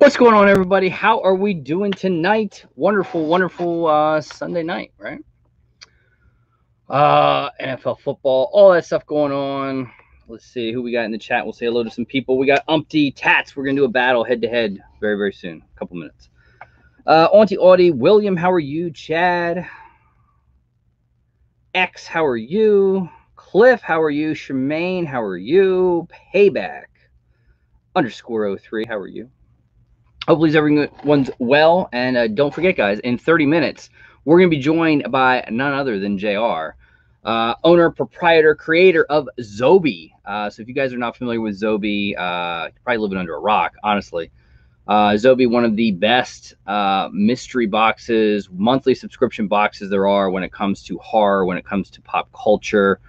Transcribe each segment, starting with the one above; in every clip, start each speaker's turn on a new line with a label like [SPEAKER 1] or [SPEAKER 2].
[SPEAKER 1] What's going on, everybody? How are we doing tonight? Wonderful, wonderful uh, Sunday night, right? Uh, NFL football, all that stuff going on. Let's see who we got in the chat. We'll say hello to some people. We got Umpty Tats. We're gonna do a battle head to head very, very soon. A couple minutes. Uh, Auntie Audie, William, how are you? Chad, X, how are you? Cliff, how are you? Shemaine, how are you? Payback underscore 03, how are you? Hopefully everyone's well. And uh, don't forget, guys, in 30 minutes, we're going to be joined by none other than JR, uh, owner, proprietor, creator of Zobi. Uh, so if you guys are not familiar with Zobi, uh, probably living under a rock, honestly. Uh, Zobi, one of the best uh, mystery boxes, monthly subscription boxes there are when it comes to horror, when it comes to pop culture,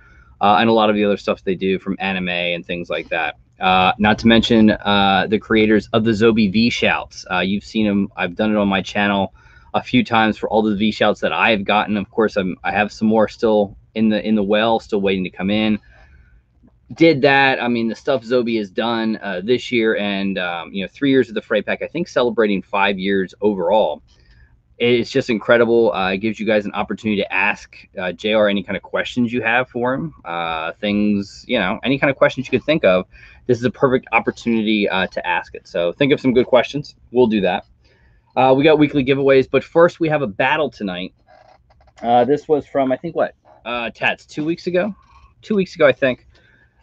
[SPEAKER 1] uh, and a lot of the other stuff they do from anime and things like that. Uh, not to mention uh, the creators of the Zobi V shouts. Uh, you've seen them. I've done it on my channel a few times for all the V shouts that I've gotten. Of course, I'm, I have some more still in the in the well, still waiting to come in. Did that. I mean, the stuff Zobi has done uh, this year, and um, you know, three years of the Fright Pack. I think celebrating five years overall it's just incredible. Uh, it gives you guys an opportunity to ask uh, JR any kind of questions you have for him. Things, you know, any kind of questions you could think of. This is a perfect opportunity uh, to ask it. So think of some good questions. We'll do that. Uh, we got weekly giveaways, but first we have a battle tonight. Uh, this was from, I think, what? Tats, two weeks ago? Two weeks ago, I think.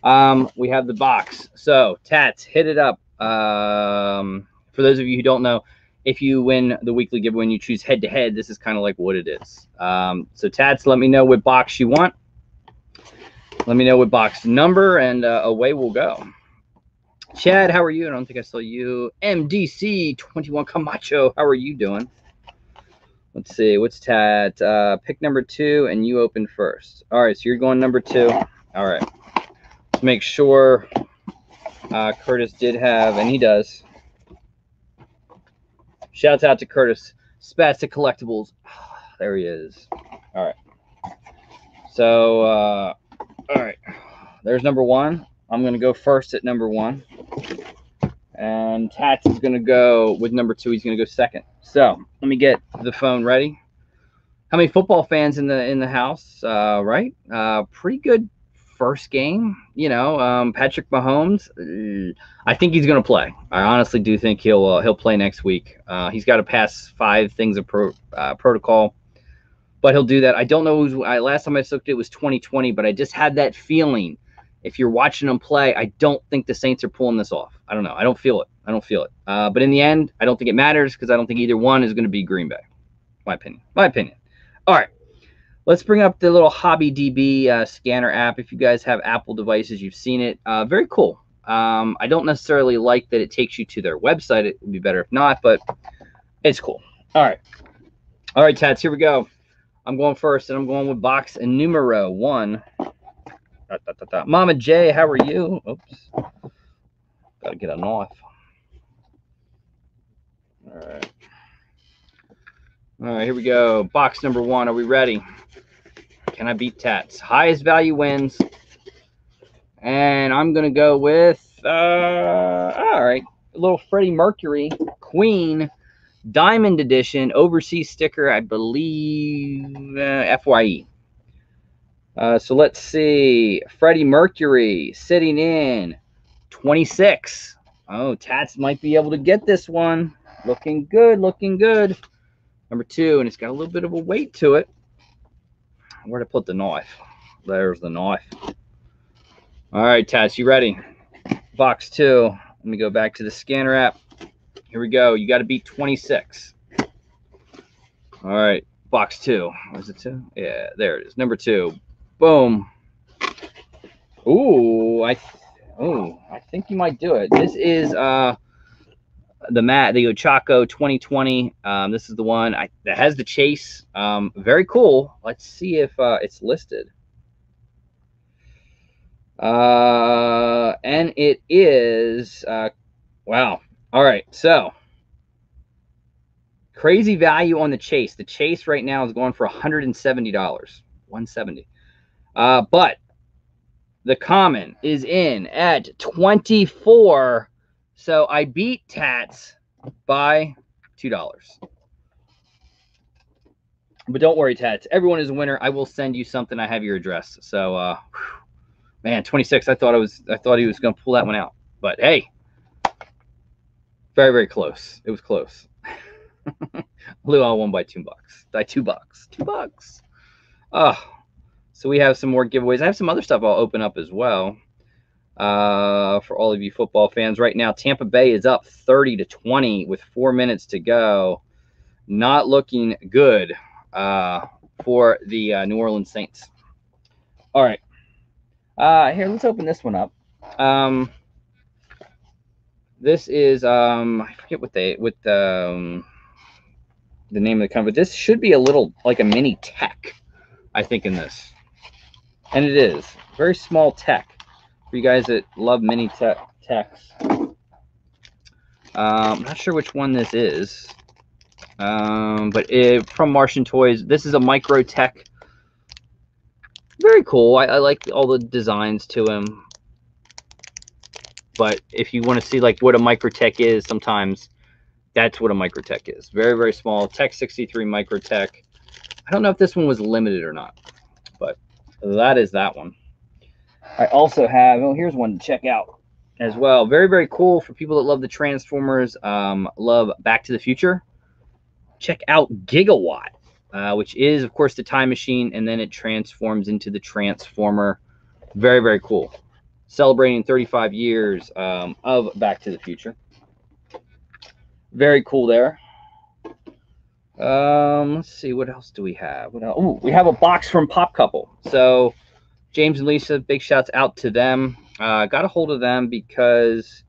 [SPEAKER 1] Um, we have the box. So, Tats, hit it up. Um, for those of you who don't know, if you win the weekly giveaway and you choose head to head, this is kind of like what it is. Um, so Tats, let me know what box you want. Let me know what box number, and uh, away we'll go. Chad, how are you? I don't think I saw you. MDC21 Camacho, how are you doing? Let's see, what's Tat? Uh, pick number two, and you open first. All right, so you're going number two. All right. Let's make sure uh, Curtis did have, and he does, Shouts out to Curtis Spastic Collectibles. There he is. All right. So, uh, all right. There's number one. I'm going to go first at number one. And Tats is going to go with number two. He's going to go second. So let me get the phone ready. How many football fans in the in the house? Uh, right. Uh, pretty good first game. You know, um, Patrick Mahomes. I think he's going to play. I honestly do think he'll uh, he'll play next week. Uh, he's got to pass five things of pro, uh, protocol, but he'll do that. I don't know. Who's, I, last time I looked, it was 2020, but I just had that feeling. If you're watching them play, I don't think the Saints are pulling this off. I don't know. I don't feel it. I don't feel it. Uh, but in the end, I don't think it matters because I don't think either one is going to be Green Bay. My opinion. My opinion. All right. Let's bring up the little HobbyDB uh, scanner app. If you guys have Apple devices, you've seen it. Uh, very cool. Um, I don't necessarily like that it takes you to their website. It would be better if not, but it's cool. All right. All right, Tats, here we go. I'm going first, and I'm going with box and numero one. Da, da, da, Mama J, how are you? Oops. Got to get a knife. All right. All right, here we go. Box number one. Are we ready? Can I beat Tats? Highest value wins. And I'm going to go with, uh, all right, little Freddie Mercury Queen Diamond Edition overseas sticker, I believe, uh, FYE. Uh, so let's see. Freddie Mercury sitting in 26. Oh, Tats might be able to get this one. Looking good, looking good. Number two, and it's got a little bit of a weight to it where to put the knife? There's the knife. All right, Tats, you ready? Box two. Let me go back to the scanner app. Here we go. You got to beat 26. All right, box two. Was it two? Yeah, there it is. Number two. Boom. Ooh, I, oh, I think you might do it. This is uh the mat, the Ochako 2020. Um, this is the one I, that has the chase. Um, very cool. Let's see if uh, it's listed. Uh, and it is, uh, wow. All right. So crazy value on the chase. The chase right now is going for $170. 170. Uh, but the common is in at 24 so I beat Tats by $2. But don't worry, Tats. Everyone is a winner. I will send you something. I have your address. So, uh, man, 26. I thought I was. I thought he was going to pull that one out. But hey, very very close. It was close. Luau won by two bucks. By two bucks. Two bucks. Oh, so we have some more giveaways. I have some other stuff I'll open up as well. Uh, for all of you football fans, right now Tampa Bay is up 30 to 20 with four minutes to go. Not looking good uh, for the uh, New Orleans Saints. All right. Uh, here, let's open this one up. Um, this is um, I forget what they with the um, the name of the company. This should be a little like a mini tech, I think, in this, and it is very small tech for you guys that love mini tech techs. Um, I'm not sure which one this is. Um, but it, from Martian Toys, this is a Micro Tech. Very cool. I, I like all the designs to him. But if you want to see like what a Microtech is, sometimes that's what a Microtech is. Very, very small. Tech 63 Microtech. I don't know if this one was limited or not, that is that one. I also have, oh, here's one to check out as well. Very, very cool for people that love the Transformers, um, love Back to the Future check out Gigawatt, uh, which is, of course, the time machine, and then it transforms into the Transformer. Very, very cool. Celebrating 35 years um, of Back to the Future. Very cool there. Um, let's see, what else do we have? What else? Ooh, we have a box from Pop Couple. So, James and Lisa, big shouts out to them. Uh, got a hold of them because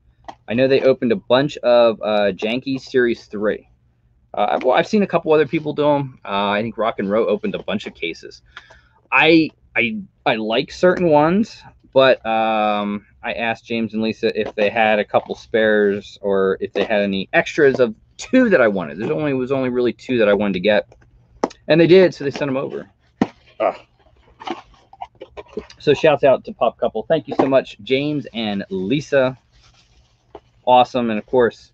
[SPEAKER 1] I know they opened a bunch of uh, Janky Series 3. Uh, I've, seen a couple other people do them. Uh, I think Rock and Row opened a bunch of cases. I I I like certain ones, but um, I asked James and Lisa if they had a couple spares or if they had any extras of two that I wanted. There's only was only really two that I wanted to get, and they did, so they sent them over. Ugh. So shouts out to Pop Couple. Thank you so much, James and Lisa. Awesome, and of course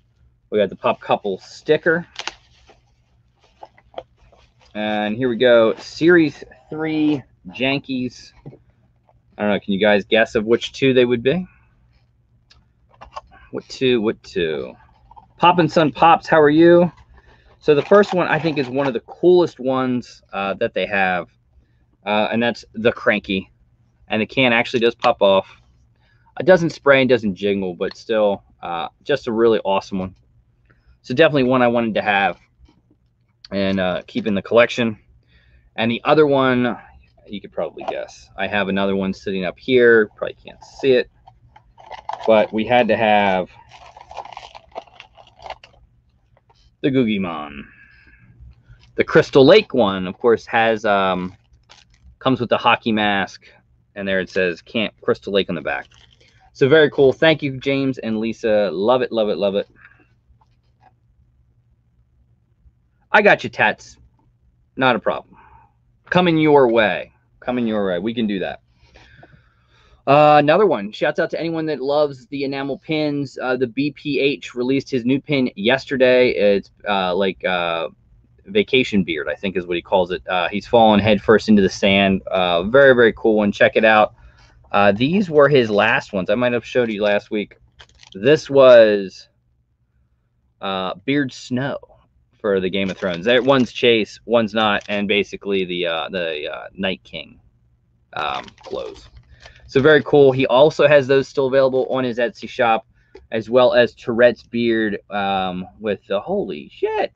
[SPEAKER 1] we got the Pop Couple sticker. And here we go. Series 3 Jankies. I don't know. Can you guys guess of which two they would be? What two? What two? Pop and Son Pops, how are you? So the first one I think is one of the coolest ones uh, that they have. Uh, and that's the Cranky. And the can actually does pop off. It doesn't spray and doesn't jingle, but still uh, just a really awesome one. So definitely one I wanted to have and uh, keep in the collection. And the other one, you could probably guess. I have another one sitting up here. Probably can't see it. But we had to have the Googieman. The Crystal Lake one, of course, has um, comes with the hockey mask, and there it says Camp Crystal Lake on the back. So very cool. Thank you, James and Lisa. Love it, love it, love it. I got you, Tats. Not a problem. Coming your way. Coming your way. We can do that. Uh, another one. Shouts out to anyone that loves the enamel pins. Uh, the BPH released his new pin yesterday. It's uh, like uh, vacation beard, I think is what he calls it. Uh, he's fallen headfirst into the sand. Very, very cool one. Check it out. These were his last ones. I might have showed you last week. This was Beard Snow for the Game of Thrones. One's Chase, one's not, and basically the the Night King um, clothes. So very cool. He also has those still available on his Etsy shop, as well as Tourette's beard um, with the holy shit.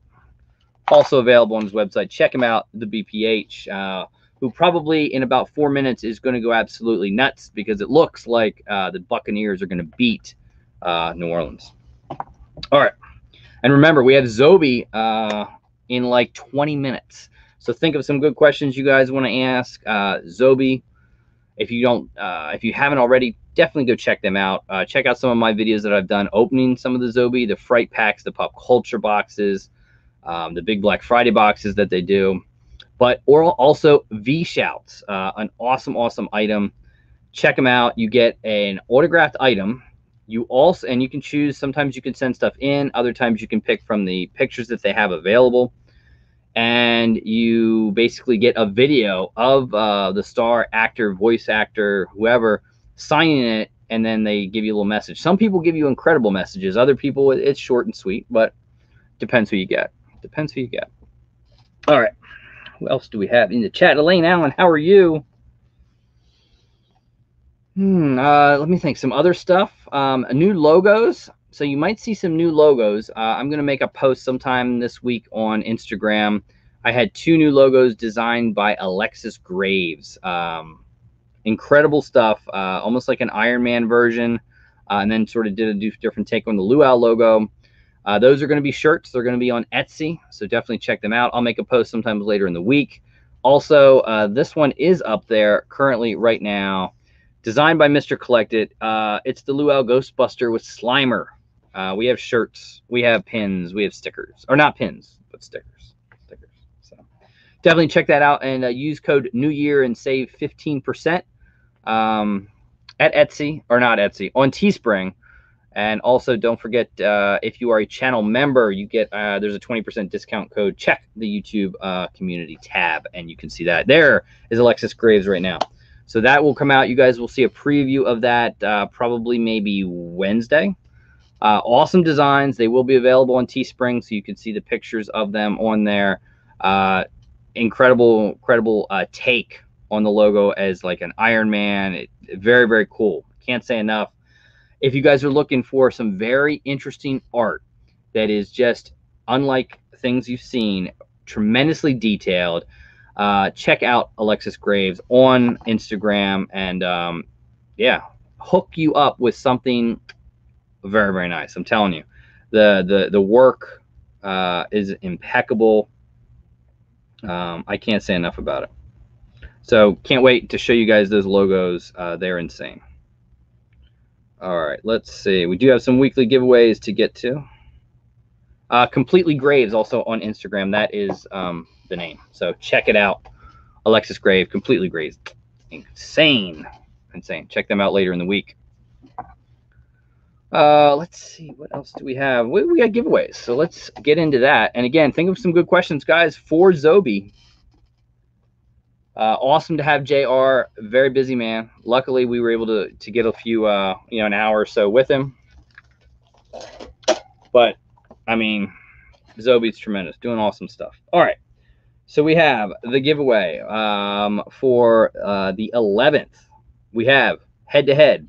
[SPEAKER 1] Also available on his website. Check him out, the BPH, uh, who probably in about four minutes is going to go absolutely nuts because it looks like uh, the Buccaneers are going to beat uh, New Orleans. All right. And remember, we have Zobi uh, in like 20 minutes. So think of some good questions you guys want to ask. Uh, Zobi, if you don't, uh, if you haven't already, definitely go check them out. Uh, check out some of my videos that I've done opening some of the Zobi, the Fright Packs, the Pop Culture boxes, um, the Big Black Friday boxes that they do. But or also V Shouts, uh, an awesome, awesome item. Check them out. You get an autographed item you also and you can choose sometimes you can send stuff in other times you can pick from the pictures that they have available and you basically get a video of uh, the star actor voice actor whoever signing it and then they give you a little message. Some people give you incredible messages. Other people it's short and sweet but depends who you get. Depends who you get. All right. Who else do we have in the chat? Elaine allen how are you? Hmm, uh, let me think. Some other stuff. Um, new logos. So you might see some new logos. Uh, I'm going to make a post sometime this week on Instagram. I had two new logos designed by Alexis Graves. Um, incredible stuff. Uh, almost like an Iron Man version. Uh, and then sort of did a different take on the Luau logo. Uh, those are going to be shirts. They're going to be on Etsy. So definitely check them out. I'll make a post sometime later in the week. Also, uh, this one is up there currently right now designed by Mr. Collected. Uh, it's the Luau Ghostbuster with Slimer. Uh, we have shirts, we have pins, we have stickers, or not pins, but stickers. Stickers. So definitely check that out and uh, use code New Year and save fifteen percent um, at Etsy or not Etsy on Teespring. And also, don't forget uh, if you are a channel member, you get uh, there's a 20% discount code. Check the YouTube uh, community tab, and you can see that. There is Alexis Graves right now. So that will come out. You guys will see a preview of that uh, probably maybe Wednesday. Uh, awesome designs. They will be available on Teespring, so you can see the pictures of them on there. Uh, incredible, incredible uh, take on the logo as like an Iron Man. It, very, very cool. Can't say enough. If you guys are looking for some very interesting art that is just unlike things you've seen, tremendously detailed, uh, check out Alexis Graves on Instagram and um, yeah, hook you up with something very very nice. I'm telling you, the the the work uh, is impeccable. Um, I can't say enough about it. So can't wait to show you guys those logos. Uh, they're insane. All right, let's see. We do have some weekly giveaways to get to. Uh, Completely Graves also on Instagram. That is um, the name. So check it out. Alexis Grave, Completely Graves. Insane. Insane. Check them out later in the week. Uh, let's see. What else do we have? We, we got giveaways. So let's get into that. And again, think of some good questions, guys, for Zobi. Uh, awesome to have JR. Very busy man. Luckily, we were able to, to get a few, uh, you know, an hour or so with him. But, I mean, Zobi's tremendous. Doing awesome stuff. All right. So we have the giveaway um, for uh, the 11th. We have head to head,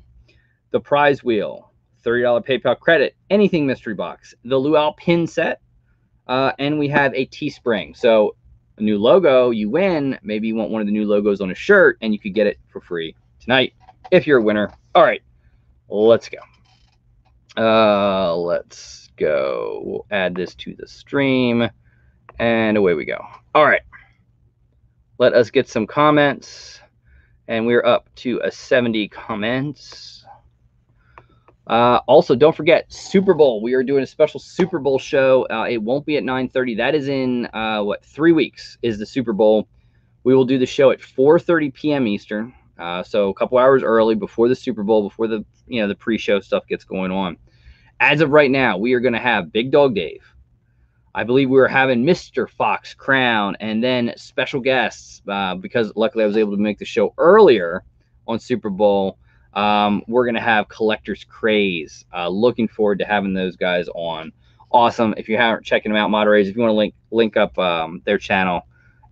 [SPEAKER 1] the prize wheel, $30 PayPal credit, anything mystery box, the Luau pin set, uh, and we have a Teespring. So a new logo, you win. Maybe you want one of the new logos on a shirt, and you could get it for free tonight if you're a winner. All right, let's go. Uh, let's go. We'll add this to the stream. And away we go. All right. Let us get some comments. And we're up to a 70 comments. Uh, also, don't forget Super Bowl. We are doing a special Super Bowl show. Uh, it won't be at 9:30. That is in uh, what three weeks is the Super Bowl. We will do the show at 4:30 p.m. Eastern. Uh, so a couple hours early before the Super Bowl, before the you know the pre-show stuff gets going on. As of right now, we are going to have Big Dog Dave, I believe we were having Mr. Fox Crown and then special guests uh, because luckily I was able to make the show earlier on Super Bowl. Um, we're going to have Collector's Craze. Uh, looking forward to having those guys on. Awesome. If you haven't checking them out, moderators, if you want to link link up um, their channel,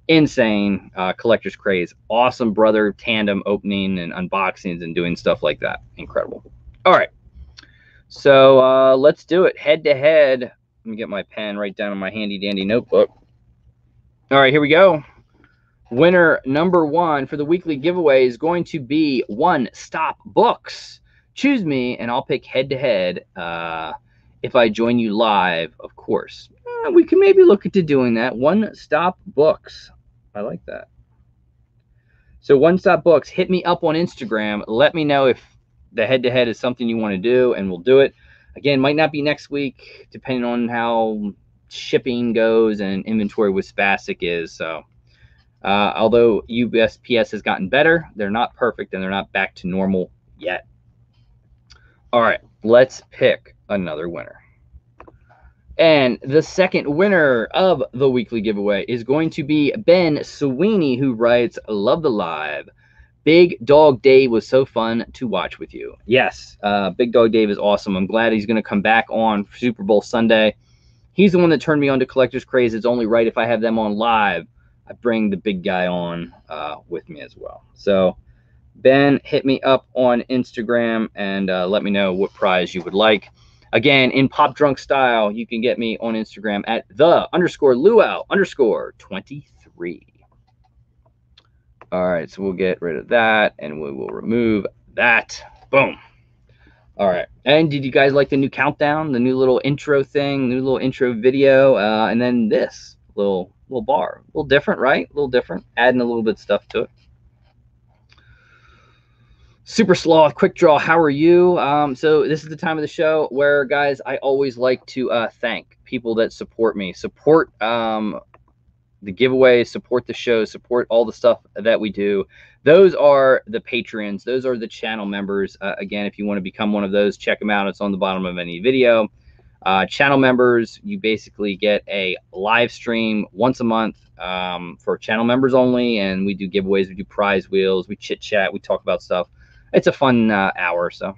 [SPEAKER 1] insane uh, Collector's Craze. Awesome brother tandem opening and unboxings and doing stuff like that. Incredible. All right. So uh, let's do it head to head let me get my pen right down in my handy dandy notebook. All right, here we go. Winner number one for the weekly giveaway is going to be One Stop Books. Choose me, and I'll pick head to head. If I join you live, of course. We can maybe look into doing that. One Stop Books. I like that. So, One Stop Books, hit me up on Instagram. Let me know if the head to head is something you want to do, and we'll do it. Again, might not be next week, depending on how shipping goes and inventory with Spastic is. So, uh, although USPS has gotten better, they're not perfect and they're not back to normal yet. All right, let's pick another winner. And the second winner of the weekly giveaway is going to be Ben Sweeney, who writes, Love the live. Big Dog Dave was so fun to watch with you. Yes, uh, Big Dog Dave is awesome. I'm glad he's going to come back on Super Bowl Sunday. He's the one that turned me on to Collector's Craze. It's only right if I have them on live, I bring the big guy on uh, with me as well. So, Ben, hit me up on Instagram and uh, let me know what prize you would like. Again, in pop drunk style, you can get me on Instagram at the underscore luau underscore 23. All right, so we'll get rid of that and we will remove that. Boom. All right. And did you guys like the new countdown, the new little intro thing, new little intro video, uh, and then this little little bar, a little different, right? A little different, adding a little bit of stuff to it. Super Sloth, Quick Draw, how are you? Um, so this is the time of the show where, guys, I always like to uh, thank people that support me, support um, the giveaways, support the show, support all the stuff that we do. Those are the patrons. Those are the channel members. Uh, again, if you want to become one of those, check them out. It's on the bottom of any video. Uh, channel members, you basically get a live stream once a month um, for channel members only, and we do giveaways, we do prize wheels, we chit chat, we talk about stuff. It's a fun uh, hour. So,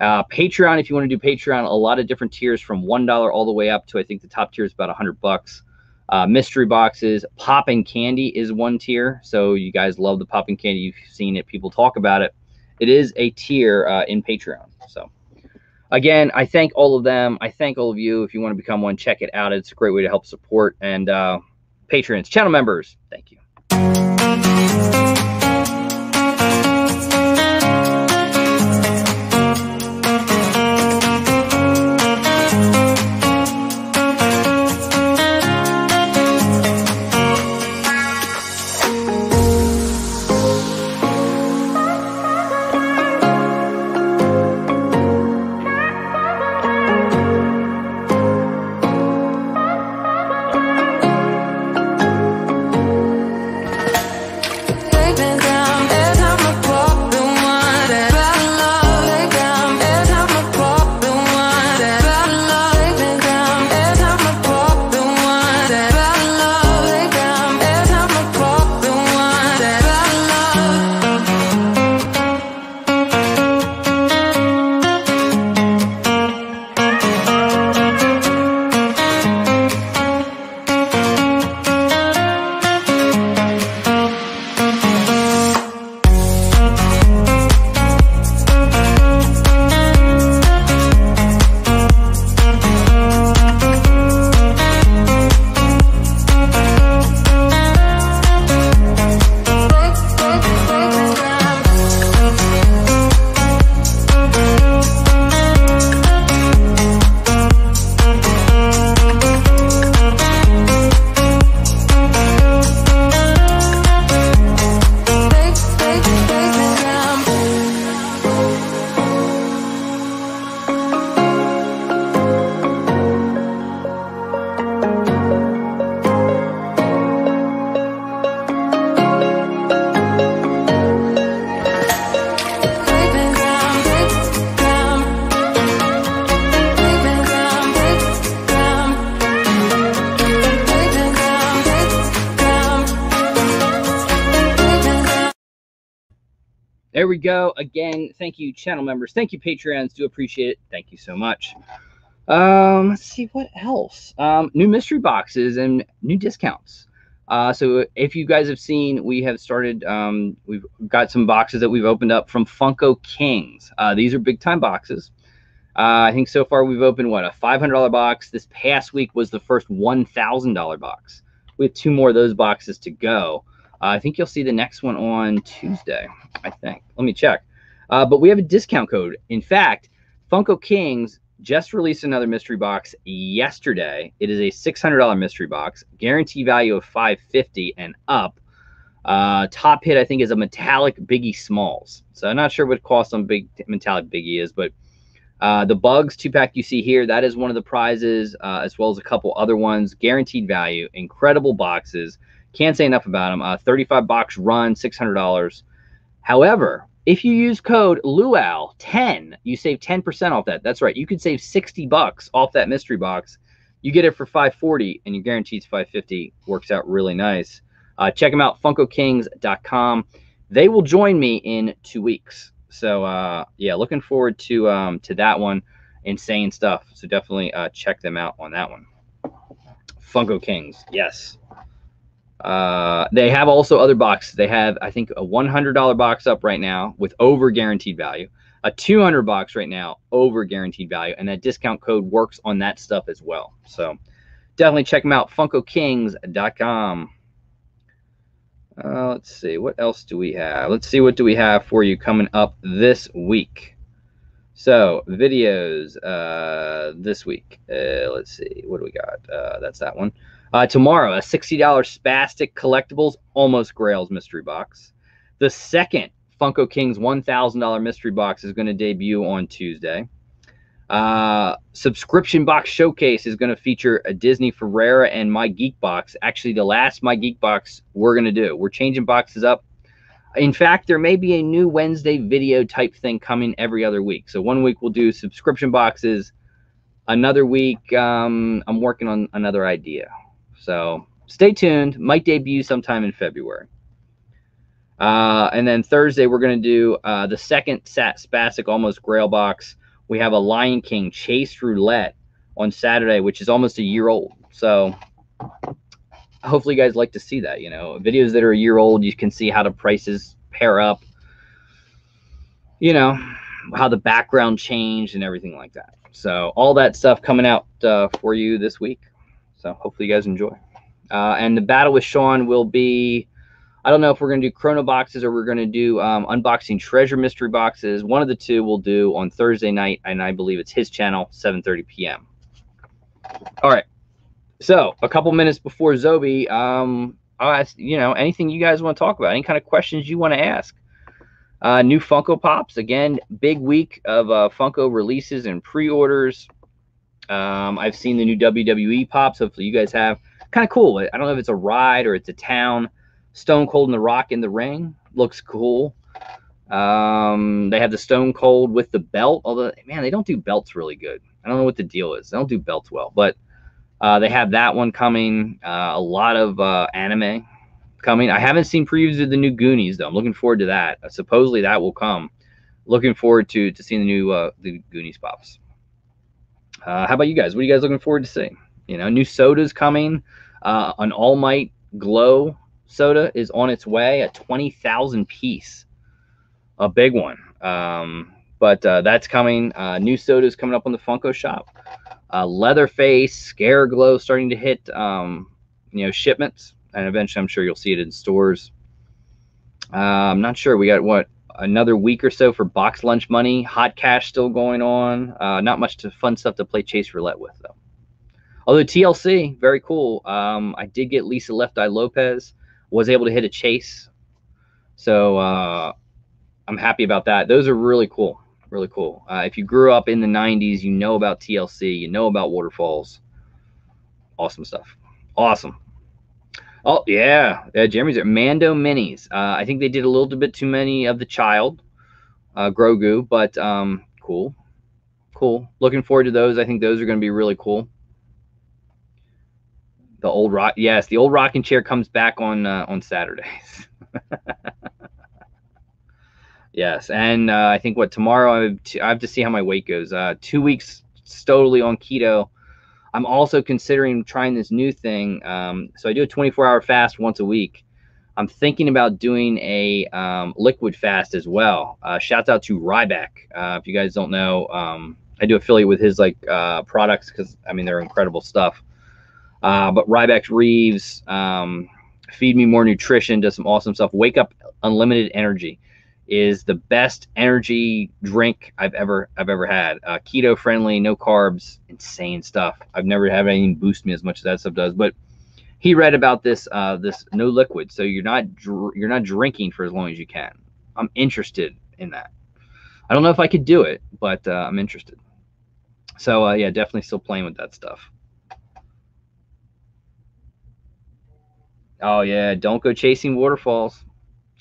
[SPEAKER 1] uh, Patreon, if you want to do Patreon, a lot of different tiers from one dollar all the way up to I think the top tier is about a hundred bucks. Uh, mystery boxes, popping candy is one tier. So you guys love the popping candy. You've seen it. People talk about it. It is a tier uh, in Patreon. So again, I thank all of them. I thank all of you. If you want to become one, check it out. It's a great way to help support and uh, patrons, channel members. Thank you. Go. Again, thank you, channel members. Thank you, Patreons. Do appreciate it. Thank you so much. Um, let's see what else. Um, new mystery boxes and new discounts. Uh, so if you guys have seen, we have started. Um, we've got some boxes that we've opened up from Funko Kings. Uh, these are big time boxes. Uh, I think so far we've opened what a $500 box. This past week was the first $1,000 box. We have two more of those boxes to go. Uh, I think you'll see the next one on Tuesday. I think. Let me check. Uh, but we have a discount code. In fact, Funko Kings just released another mystery box yesterday. It is a $600 mystery box, guarantee value of 550 and up. Uh, top hit, I think, is a metallic Biggie Smalls. So I'm not sure what cost on big metallic Biggie is, but uh, the bugs two pack you see here, that is one of the prizes, uh, as well as a couple other ones. Guaranteed value, incredible boxes. Can't say enough about them. Uh, 35 box run, $600. However, if you use code LUAU10, you save 10% off that. That's right. You could save 60 bucks off that mystery box. You get it for 540 and you guaranteed 550. Works out really nice. Uh, check them out, funkokings.com. They will join me in two weeks. So uh, yeah, looking forward to um, to that one. Insane stuff. So definitely uh, check them out on that one. Funko Kings, yes. Uh, they have also other boxes. They have, I think, a $100 box up right now with over guaranteed value, a 200 box right now over guaranteed value, and that discount code works on that stuff as well. So definitely check them out, funkokings.com. Uh, let's see, what else do we have? Let's see what do we have for you coming up this week. So videos uh, this week. Uh, let's see, what do we got? Uh, that's that one. Uh, tomorrow, a $60 Spastic Collectibles Almost Grails mystery box. The second Funko Kings $1,000 mystery box is going to debut on Tuesday. Uh, subscription box showcase is going to feature a Disney Ferrera and My Geek box. Actually, the last My Geek box we're going to do. We're changing boxes up. In fact, there may be a new Wednesday video type thing coming every other week. So one week we'll do subscription boxes. Another week, um, I'm working on another idea. So stay tuned. Might debut sometime in February. Uh, and then Thursday, we're going to do uh, the second Sat Spastic Almost Grail box. We have a Lion King Chase Roulette on Saturday, which is almost a year old. So hopefully you guys like to see that. You know, videos that are a year old, you can see how the prices pair up. You know, how the background changed and everything like that. So all that stuff coming out uh, for you this week. So hopefully you guys enjoy. Uh, and the battle with Sean will be, I don't know if we're going to do chrono boxes or we're going to do um, unboxing treasure mystery boxes. One of the two we'll do on Thursday night, and I believe it's his channel, 7.30 p.m. All right. So a couple minutes before Zobi, um, I'll ask, you know, anything you guys want to talk about, any kind of questions you want to ask. Uh, new Funko Pops. Again, big week of uh, Funko releases and pre-orders. Um, I've seen the new WWE pops. Hopefully, you guys have. Kind of cool. I don't know if it's a ride or it's a town. Stone Cold and The Rock in the ring looks cool. Um, they have the Stone Cold with the belt. Although, man, they don't do belts really good. I don't know what the deal is. They don't do belts well, but uh, they have that one coming. Uh, a lot of uh, anime coming. I haven't seen previews of the new Goonies though. I'm looking forward to that. Uh, supposedly that will come. Looking forward to to seeing the new uh, the Goonies pops. Uh, how about you guys? What are you guys looking forward to seeing? You know, new sodas coming. Uh, an All Might Glow soda is on its way, a 20,000 piece, a big one. Um, but uh, that's coming. Uh, new sodas coming up on the Funko shop. Uh, Leatherface, Scare Glow starting to hit, um, you know, shipments, and eventually I'm sure you'll see it in stores. Uh, I'm not sure. We got what another week or so for box lunch money. Hot cash still going on. Uh, not much to fun stuff to play chase roulette with though. Although TLC, very cool. Um, I did get Lisa Left Eye Lopez. Was able to hit a chase, so uh, I'm happy about that. Those are really cool, really cool. Uh, if you grew up in the '90s, you know about TLC, you know about waterfalls. Awesome stuff. Awesome. Oh yeah, yeah. Jeremy's there. Mando minis. Uh, I think they did a little bit too many of the child, uh, Grogu, but um, cool, cool. Looking forward to those. I think those are going to be really cool. The old rock, yes, the old rocking chair comes back on uh, on Saturdays. yes, and uh, I think what tomorrow I have, to, I have to see how my weight goes. Uh, two weeks totally on keto I'm also considering trying this new thing. Um, so I do a 24 hour fast once a week. I'm thinking about doing a um, liquid fast as well. Uh, out to Ryback. Uh, if you guys don't know, um, I do affiliate with his like uh, products because I mean they're incredible stuff. Uh, but Ryback Reeves, um, feed me more nutrition, does some awesome stuff. Wake up unlimited energy is the best energy drink I've ever I've ever had. Uh, keto friendly, no carbs, insane stuff. I've never had anything boost me as much as that stuff does. But he read about this uh, this no liquid, so you're not dr- you're not drinking for as long as you can. I'm interested in that. I don't know if I could do it, but uh, I'm interested. So uh, yeah, definitely still playing with that stuff. Oh yeah, don't go chasing waterfalls.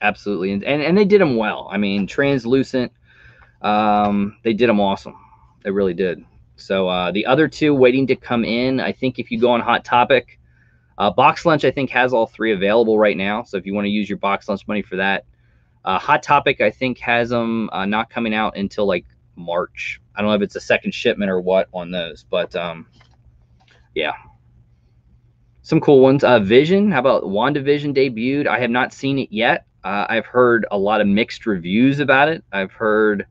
[SPEAKER 1] Absolutely, and, and and they did them well. I mean, translucent, um, they did them awesome. They really did. So uh, the other two waiting to come in. I think if you go on Hot Topic, uh, Box Lunch I think has all three available right now. So if you want to use your Box Lunch money for that, uh, Hot Topic I think has them uh, not coming out until like March. I don't know if it's a second shipment or what on those, but um, yeah, some cool ones. Uh, Vision, how about WandaVision debuted? I have not seen it yet. Uh, I've heard a lot of mixed reviews about it. I've heard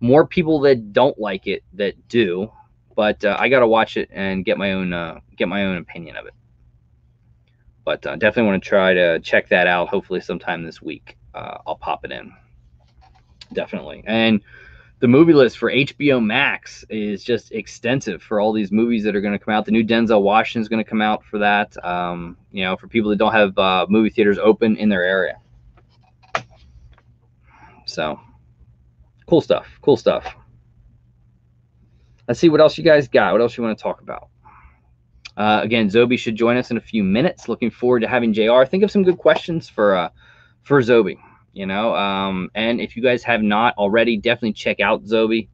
[SPEAKER 1] more people that don't like it that do, but uh, I got to watch it and get my own uh, get my own opinion of it. But uh, definitely want to try to check that out. Hopefully, sometime this week, uh, I'll pop it in. Definitely, and the movie list for HBO Max is just extensive for all these movies that are going to come out. The new Denzel Washington is going to come out for that. Um, you know, for people that don't have uh, movie theaters open in their area. So, cool stuff. Cool stuff. Let's see what else you guys got. What else you want to talk about? Uh, again, Zobi should join us in a few minutes. Looking forward to having Jr. Think of some good questions for uh, for Zobi you know. Um, and if you guys have not already, definitely check out Zobi.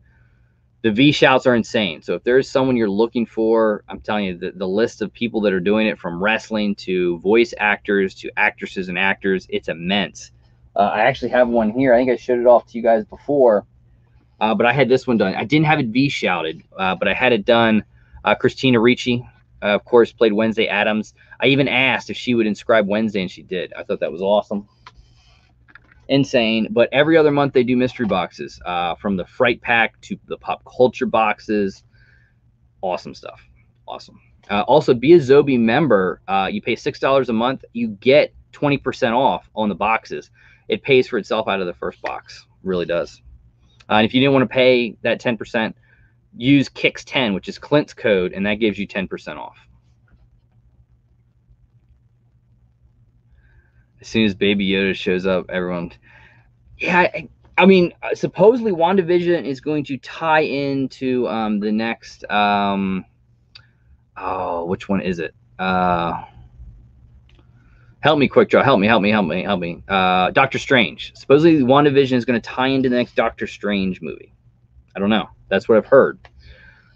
[SPEAKER 1] The V shouts are insane. So if there's someone you're looking for, I'm telling you, the, the list of people that are doing it from wrestling to voice actors to actresses and actors, it's immense. Uh, I actually have one here. I think I showed it off to you guys before, uh, but I had this one done. I didn't have it V shouted, uh, but I had it done. Uh, Christina Ricci, uh, of course, played Wednesday Addams. I even asked if she would inscribe Wednesday, and she did. I thought that was awesome insane. But every other month they do mystery boxes, uh, from the Fright Pack to the pop culture boxes. Awesome stuff. Awesome. Also, be a Zobi member. You pay six dollars a month. You get twenty percent off on the boxes. It pays for itself out of the first box. Really does. Uh, and if you didn't want to pay that ten percent, use Kicks ten, which is Clint's code, and that gives you ten percent off. as soon as Baby Yoda shows up, everyone, yeah, I, I mean, uh, supposedly WandaVision is going to tie into um, the next, um, oh, which one is it? Uh, help me, Quick Draw. Help me, help me, help me, help me. Uh, Doctor Strange. Supposedly, WandaVision is going to tie into the next Doctor Strange movie. I don't know. That's what I've heard.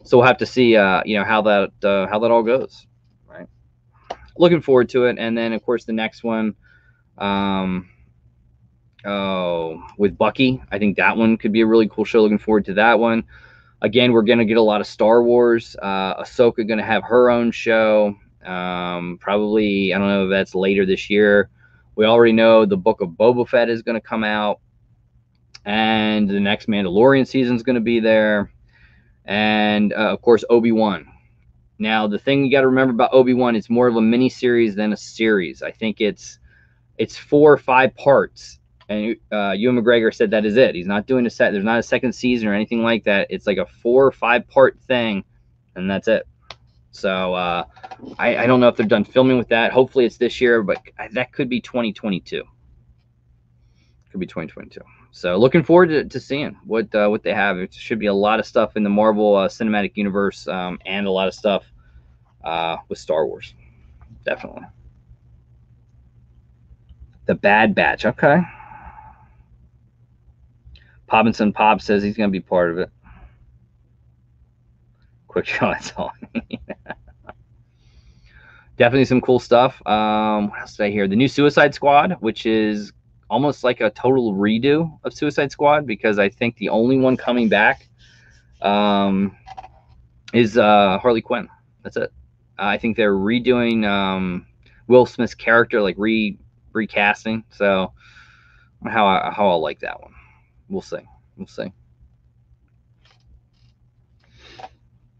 [SPEAKER 1] So we'll have to see, uh, you know, how that uh, how that all goes. Right. Looking forward to it, and then of course the next one um, oh, with Bucky, I think that one could be a really cool show. Looking forward to that one. Again, we're gonna get a lot of Star Wars. Uh, Ahsoka gonna have her own show. Um, probably I don't know if that's later this year. We already know the book of Boba Fett is gonna come out, and the next Mandalorian season is gonna be there, and uh, of course Obi Wan. Now the thing you got to remember about Obi Wan, it's more of a mini series than a series. I think it's it's four or five parts. And uh, Ewan McGregor said that is it. He's not doing a set. There's not a second season or anything like that. It's like a four or five part thing, and that's it. So uh, I, I don't know if they're done filming with that. Hopefully it's this year, but that could be 2022. Could be 2022. So looking forward to, to seeing what uh, what they have. It should be a lot of stuff in the Marvel uh, Cinematic Universe um, and a lot of stuff uh, with Star Wars. Definitely. The Bad Batch. Okay. Poppinson Pop says he's going to be part of it. Quick shots on. Definitely some cool stuff. Um, what else did I hear? The new Suicide Squad, which is almost like a total redo of Suicide Squad because I think the only one coming back um, is uh, Harley Quinn. That's it. I think they're redoing um, Will Smith's character, like re recasting. So how I, how I'll like that one. We'll see. We'll see.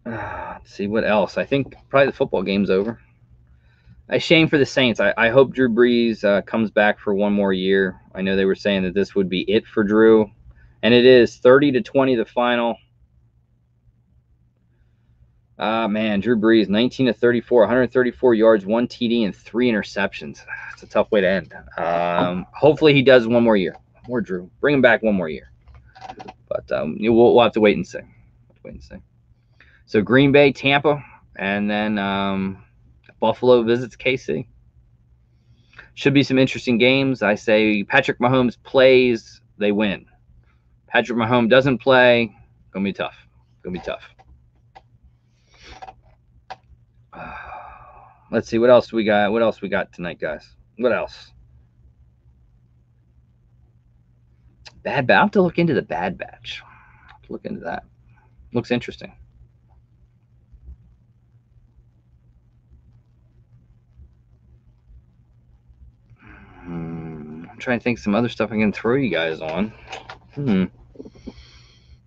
[SPEAKER 1] Uh, let's see what else. I think probably the football game's over. A shame for the Saints. I, I hope Drew Brees uh, comes back for one more year. I know they were saying that this would be it for Drew, and it is 30 to 20 the final. Ah, man, Drew Brees, 19 to 34, 134 yards, one TD, and three interceptions. It's a tough way to end. Um, hopefully, he does one more year. More Drew. Bring him back one more year. But um, we'll, we'll, have to wait and see. wait and see. So Green Bay, Tampa, and then um, Buffalo visits KC. Should be some interesting games. I say Patrick Mahomes plays, they win. Patrick Mahomes doesn't play, gonna be tough. Gonna be tough. Let's see what else we got. What else we got tonight, guys? What else? Bad Batch. I have to look into the Bad Batch. look into that. Looks interesting. Trying to think some other stuff I can throw you guys on. Hmm.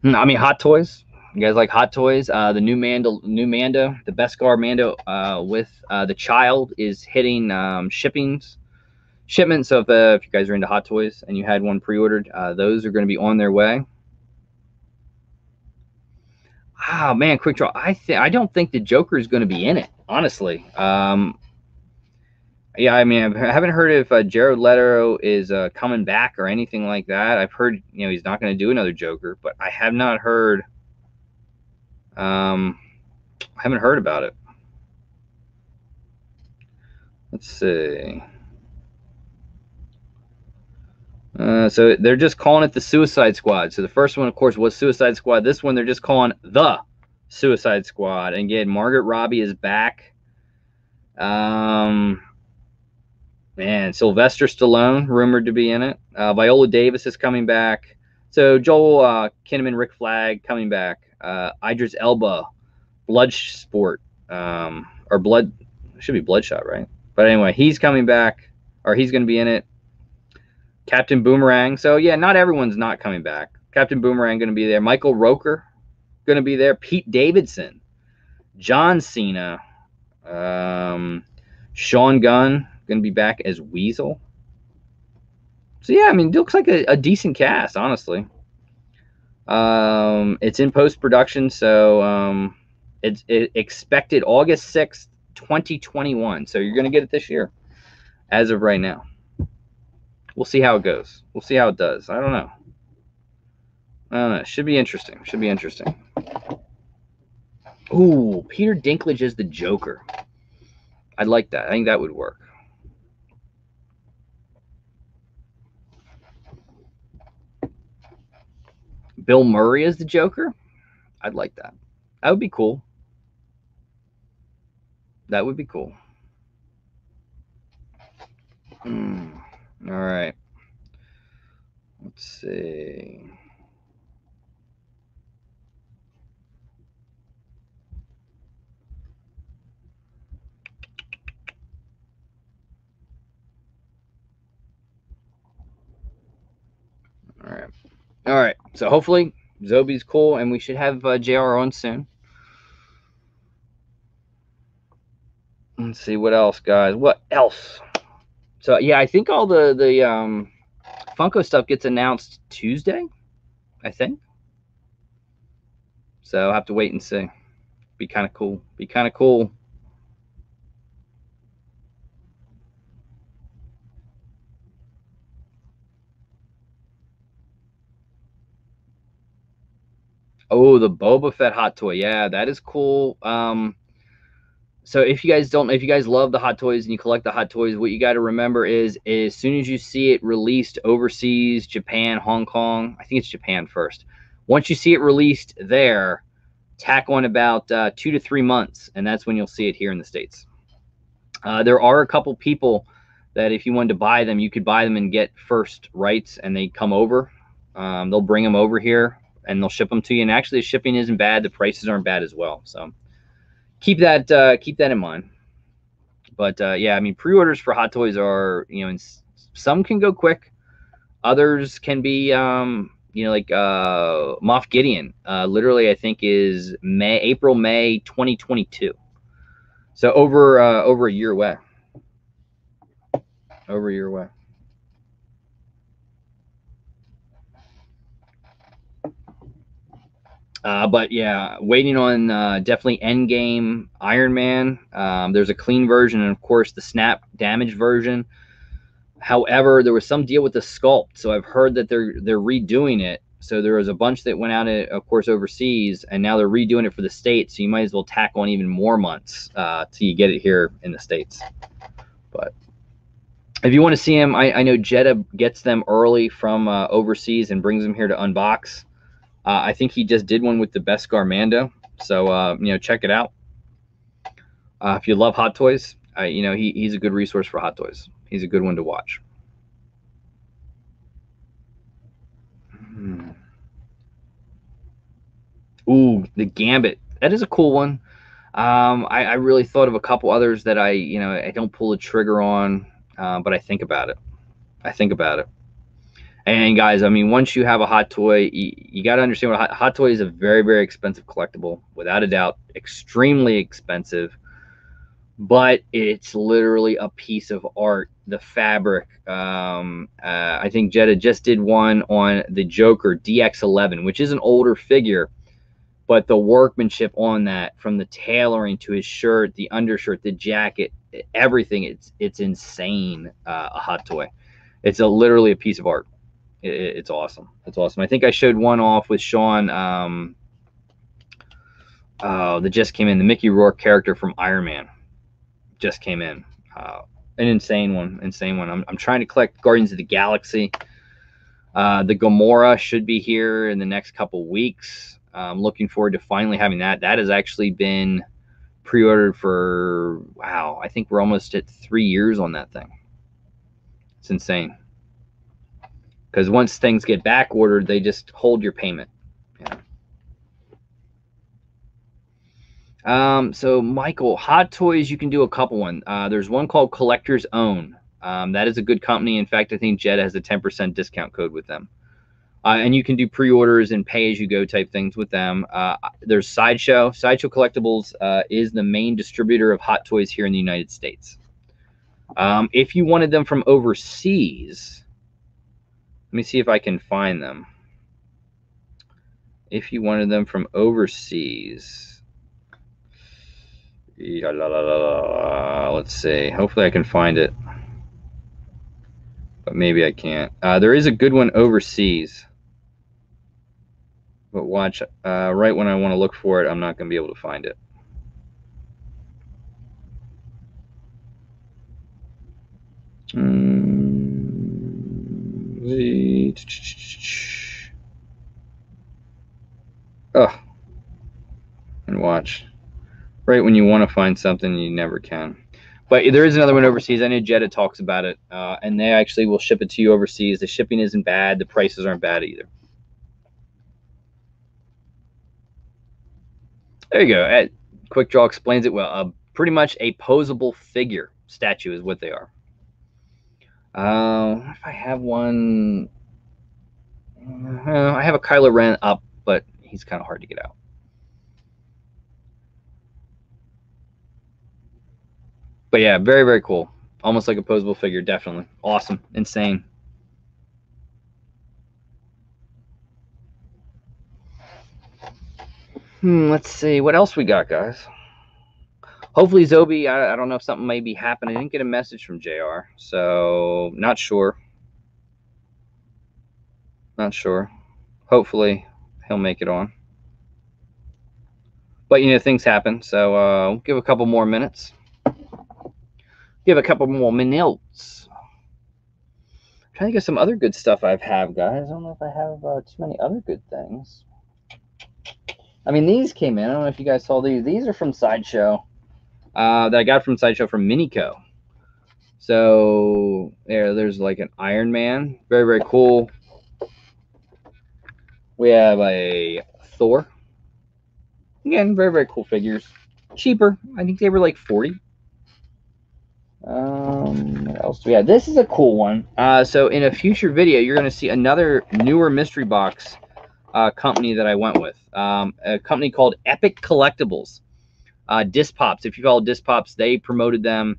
[SPEAKER 1] hmm I mean, Hot Toys. You guys like Hot Toys? Uh, the new Mando, new Mando, the Beskar Mando uh, with uh, the child is hitting um, shippings, shipments of uh, if you guys are into Hot Toys and you had one pre-ordered, uh, those are going to be on their way. Ah, man, quick draw. I think I don't think the Joker is going to be in it. Honestly, um, yeah, I mean, I haven't heard if uh, Jared Leto is uh, coming back or anything like that. I've heard, you know, he's not going to do another Joker, but I have not heard um, I haven't heard about it. Let's see. Uh, so they're just calling it the Suicide Squad. So the first one, of course, was Suicide Squad. This one, they're just calling the Suicide Squad. And again, Margaret Robbie is back. Um, man, Sylvester Stallone rumored to be in it. Uh, Viola Davis is coming back. So Joel uh, Kinnaman, Rick Flag coming back uh, Idris Elba, Bloodsport, um, or Blood, should be Bloodshot, right? But anyway, he's coming back, or he's going to be in it. Captain Boomerang. So yeah, not everyone's not coming back. Captain Boomerang going to be there. Michael Rooker going to be there. Pete Davidson, John Cena, um, Sean Gunn going to be back as Weasel. So yeah, I mean, it looks like a, a decent cast, honestly. Um, it's in post production, so um, it's it expected August sixth, twenty twenty one. So you're gonna get it this year, as of right now. We'll see how it goes. We'll see how it does. I don't know. I don't know. Should be interesting. Should be interesting. Ooh, Peter Dinklage is the Joker. I'd like that. I think that would work. Bill Murray as the Joker. I'd like that. That would be cool. That would be cool. Hmm. All right. Let's see. All right. All right. So hopefully Zobi's cool, and we should have uh, JR on soon. Let's see what else, guys. What else? So yeah, I think all the the um, Funko stuff gets announced Tuesday. I think. So I'll have to wait and see. Be kind of cool. Be kind of cool Oh, the Boba Fett hot toy. Yeah, that is cool. Um, so if you guys don't, if you guys love the hot toys and you collect the hot toys, what you got to remember is, as soon as you see it released overseas, Japan, Hong Kong, I think it's Japan first. Once you see it released there, tack on about uh, two to three months, and that's when you'll see it here in the states. Uh, there are a couple people that if you wanted to buy them, you could buy them and get first rights, and they come over. Um, they'll bring them over here and they'll ship them to you. And actually, the shipping isn't bad. The prices aren't bad as well. So keep that uh, keep that in mind. But uh, yeah, I mean, pre-orders for Hot Toys are you know, some can go quick, others can be um, you know like uh, Moff Gideon. Uh, literally, I think is May April May 2022. So over uh, over a year away. Over a year away. Uh, but yeah, waiting on uh, definitely Endgame Iron Man. Um, there's a clean version, and of course the snap damage version. However, there was some deal with the sculpt, so I've heard that they're they're redoing it. So there was a bunch that went out, of course, overseas, and now they're redoing it for the states. So you might as well tack on even more months uh, till you get it here in the states. But if you want to see them, I, I know Jetta gets them early from uh, overseas and brings them here to unbox. Uh, I think he just did one with the Beskar Mando. So, uh, you know, check it out. Uh, if you love Hot Toys, you know, he, he's a good resource for Hot Toys. He's a good one to watch. Hmm. Ooh, the Gambit. That is a cool one. Um, I, I, really thought of a couple others that I, you know, I don't pull the trigger on, uh, but I think about it. I think about it. And guys, I mean, once you have a hot toy, you, you got to understand what hot, hot toy is a very, very expensive collectible, without a doubt, extremely expensive. But it's literally a piece of art. The fabric. Um, uh, I think Jetta just did one on the Joker DX11, which is an older figure but the workmanship on that from the tailoring to his shirt the undershirt the jacket everything it's it's insane uh, a hot toy it's a literally a piece of art it, it's awesome it's awesome i think i showed one off with sean um uh that just came in the mickey rourke character from iron man just came in uh, an insane one insane one I'm, I'm trying to collect guardians of the galaxy uh, the Gamora should be here in the next couple weeks. I'm looking forward to finally having that. That has actually been pre-ordered for wow. I think we're almost at three years on that thing. It's insane. Because once things get back ordered, they just hold your payment. Yeah. Um, so Michael, Hot Toys, you can do a couple one. Uh, there's one called Collector's Own. Um, that is a good company. In fact, I think Jed has a 10% discount code with them. Uh, and you can do pre-orders and pay-as-you-go type things with them. Uh, there's Sideshow. Sideshow Collectibles uh, is the main distributor of Hot Toys here in the United States. Um, if you wanted them from overseas, me see if I can find them. If you wanted them from overseas, la, la, la, let's see. Hopefully I can find it. But maybe I can't. Uh, there is a good one overseas. But watch, uh, right when I want to look for it, I'm not going to be able to find it. Oh, and watch. Right when you want to find something, you never can. But there is another one overseas. I know Jetta talks about it, uh, and they actually will ship it to you overseas. The shipping isn't bad. The prices aren't bad either. There you go. At Quick Draw explains it well. Uh, pretty much a posable figure statue is what they are. Uh, if I have one, uh, I have a Kylo Ren up, but he's kind of hard to get out. But yeah, very, very cool. Almost like a posable figure, definitely. Awesome. Insane. Hmm, let's see. What else we got, guys? Hopefully, Zobi, I, I don't know if something may be happening. I didn't get a message from JR, so not sure. Not sure. Hopefully, he'll make it on. But, you know, things happen, so uh, we'll give a couple more minutes. Give a couple more minutes. I'm trying to get some other good stuff I've have, guys. I don't know if I have uh, too many other good things. I mean, these came in. I don't know if you guys saw these. These are from Sideshow uh, that I got from Sideshow from Minico. So there, there's like an Iron Man. Very, very cool. We have a Thor. Again, very, very cool figures. Cheaper. I think they were like 40 um, what else do we have? This is a cool one. Uh, so in a future video, you're going to see another newer mystery box uh, company that I went with. Um, a company called Epic Collectibles. Uh, DC Pops. If you follow DC Pops, they promoted them,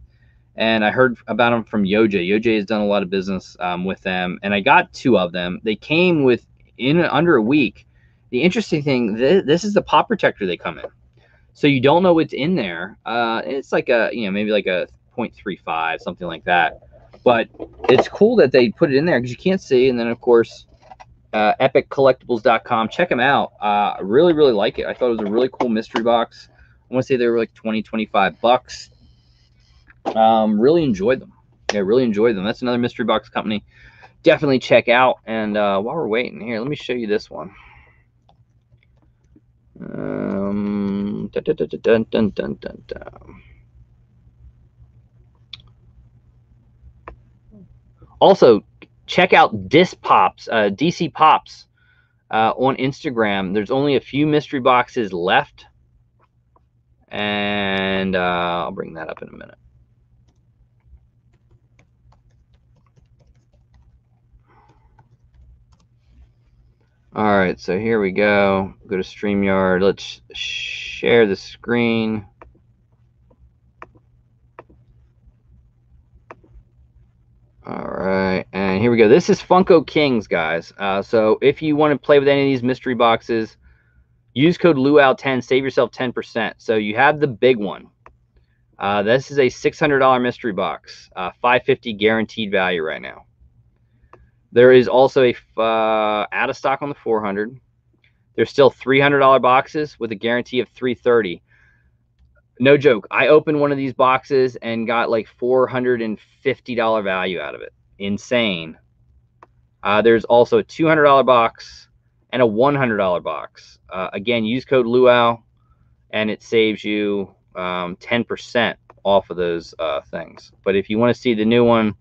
[SPEAKER 1] and I heard about them from Yoj. Yoj has done a lot of business um, with them, and I got two of them. They came with in under a week. The interesting thing, th this is the pop protector they come in, so you don't know what's in there. Uh, it's like a you know maybe like a 0.35, something like that. But it's cool that they put it in there because you can't see. And then of course uh, epiccollectibles.com. Check them out. Uh, I really, really like it. I thought it was a really cool mystery box. I want to say they were like 20, 25 bucks. Um, really enjoyed them. I really enjoyed them. That's another mystery box company. Definitely check out. And uh, while we're waiting here, let me show you this one. Um, dun, dun, dun, dun, dun, dun. Also, check out Disc Pops, uh, DC Pops uh, on Instagram. There's only a few mystery boxes left. And uh, I'll bring that up in a minute. All right, so here we go. Go to StreamYard. Let's share the screen. All right, and here we go. This is Funko Kings, guys. Uh, so if you want to play with any of these mystery boxes, use code LUAU10, save yourself 10%. So you have the big one. Uh, this is a $600 mystery box, uh, 550 guaranteed value right now. There is also a uh, out of stock on the 400. There's still $300 boxes with a guarantee of 330 no joke. I opened one of these boxes and got like $450 value out of it. Insane. Uh, there's also a $200 box and a $100 box. Uh, again, use code LUAU and it saves you um, 10% off of those uh, things. But if you want to see the new one,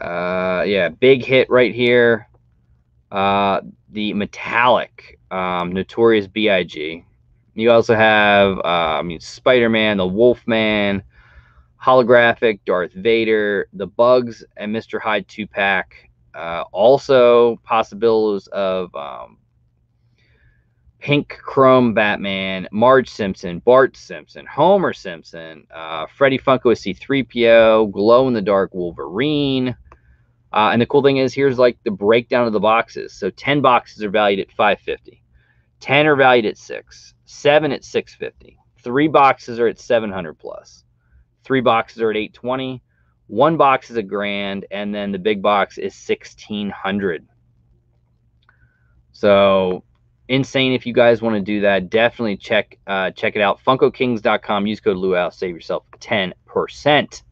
[SPEAKER 1] uh, yeah, big hit right here. Uh, the metallic um, Notorious B.I.G. You also have, I mean, Spider Man, the Wolfman, holographic Darth Vader, the Bugs, and Mr. Hyde two pack. Uh, also, possibilities of um, Pink Chrome Batman, Marge Simpson, Bart Simpson, Homer Simpson, uh, Freddy Funko C3PO, Glow in the Dark Wolverine. Uh, and the cool thing is, here's like the breakdown of the boxes. So 10 boxes are valued at 550, 10 are valued at 6, seven at 650 three boxes are at 700 plus. Three boxes are at 820 one box is a grand and then the big box is 1600 so insane if you guys want to do that. Definitely check uh, check it out. Funkokings.com use code luau save yourself 10%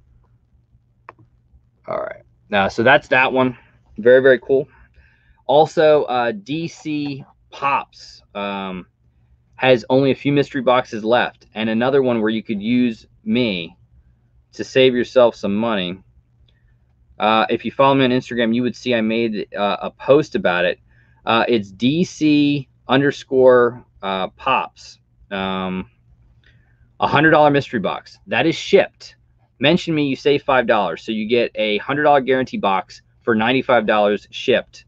[SPEAKER 1] all right. Now so that's that one. Very very cool. Also uh, dc pops um, has only a few mystery boxes left, and another one where you could use me to save yourself some money. Uh, if you follow me on Instagram, you would see I made uh, a post about it. Uh, it's DC underscore uh, pops. Um, a hundred dollar mystery box that is shipped. Mention me, you save five dollars, so you get a hundred dollar guarantee box for ninety five dollars shipped.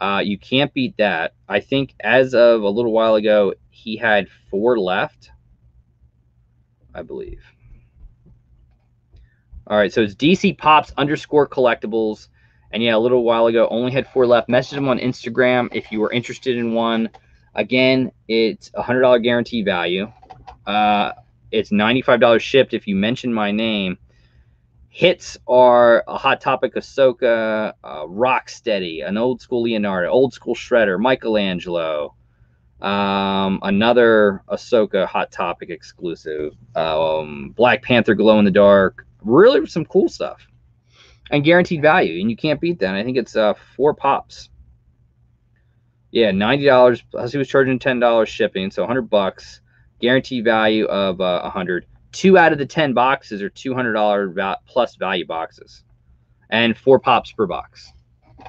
[SPEAKER 1] Uh, you can't beat that. I think as of a little while ago, he had four left, I believe. All right, so it's DC Pops underscore collectibles. And yeah, a little while ago, only had four left. Message them on Instagram if you were interested in one. Again, it's a $100 guarantee value. Uh, it's $95 shipped if you mention my name. Hits are a Hot Topic Ahsoka, uh, Rocksteady, an old school Leonardo, old school Shredder, Michelangelo, um, another Ahsoka Hot Topic exclusive. Um, Black Panther Glow in the Dark. Really some cool stuff. And guaranteed value. And you can't beat that. I think it's uh, four pops. Yeah, $90. Plus he was charging $10 shipping. So 100 bucks. Guaranteed value of uh, 100 Two out of the 10 boxes are $200 plus value boxes. And four pops per box.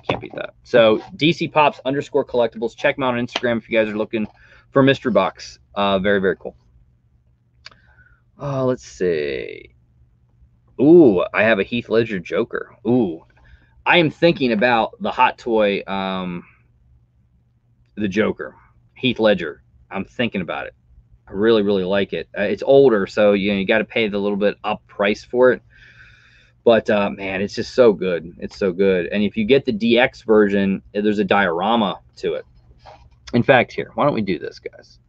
[SPEAKER 1] Can't beat that. So DC Pops underscore collectibles. Check them out on Instagram if you guys are looking for mystery box. Uh, very, very cool. Uh, let's see. Ooh, I have a Heath Ledger Joker. Ooh, I am thinking about the Hot Toy, um, the Joker, Heath Ledger. I'm thinking about it. I really, really like it. Uh, it's older, so you know you got to pay the little bit up price for it. But uh, man, it's just so good. It's so good. And if you get the DX version, there's a diorama to it. In fact, here, why don't we do this, guys?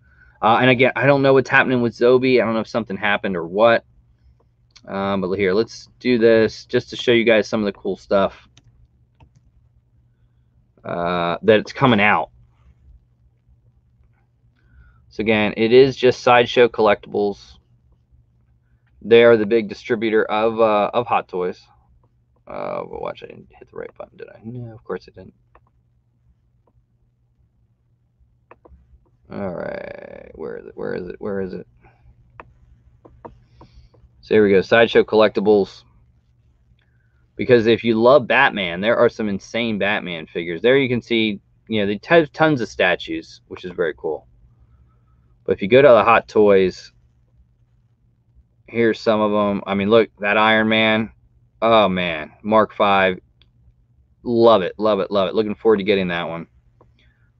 [SPEAKER 1] Uh, and again, I don't know what's happening with Zobi. I don't know if something happened or what. Um, but here, let's do this just to show you guys some of the cool stuff uh, that's coming out. So again, it is just Sideshow Collectibles. They are the big distributor of uh, of Hot Toys. Uh, well, watch, I didn't hit the right button, did I? No, of course I didn't. All right, where is it? Where is it? Where is it? So here we go, Sideshow Collectibles. Because if you love Batman, there are some insane Batman figures. There you can see, you know, they have tons of statues, which is very cool. But if you go to the Hot Toys, here's some of them. I mean, look, that Iron Man. Oh, man. Mark V. Love it, love it, love it. Looking forward to getting that one.